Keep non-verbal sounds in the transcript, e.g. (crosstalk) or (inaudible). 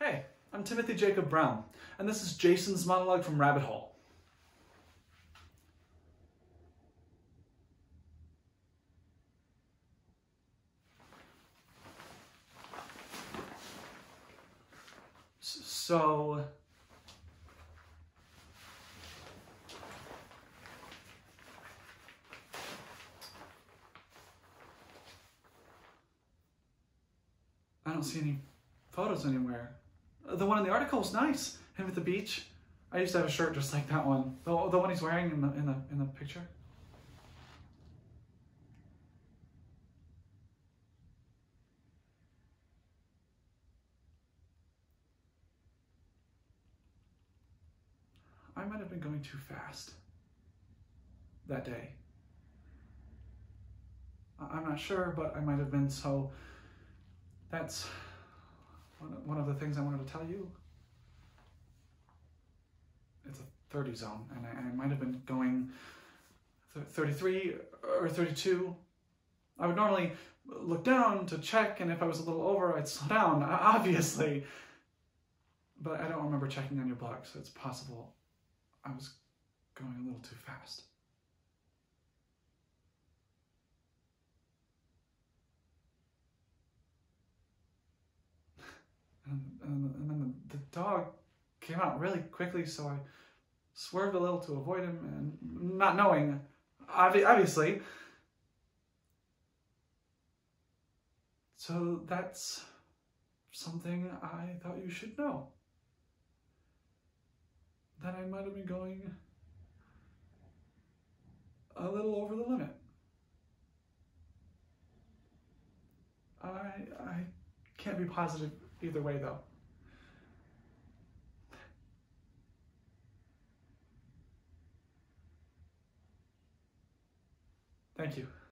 Hey, I'm Timothy Jacob Brown, and this is Jason's monologue from Rabbit Hole. So, I don't see any photos anywhere. The one in the article was nice. Him at the beach. I used to have a shirt just like that one. The, the one he's wearing in the in the in the picture. I might have been going too fast that day. I'm not sure, but I might have been, so that's one of, the things I wanted to tell you. It's a 30 zone, and I, I might have been going 33 or 32. I would normally look down to check, and if I was a little over, I'd slow down, (laughs) obviously. But I don't remember checking on your block, so it's possible I was going a little too fast. And, and, and then the, the dog came out really quickly, so I swerved a little to avoid him, and not knowing, obvi- obviously. So that's something I thought you should know. That I might have been going a little over the limit. I I can't be positive either way though. Thank you.